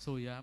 So yeah.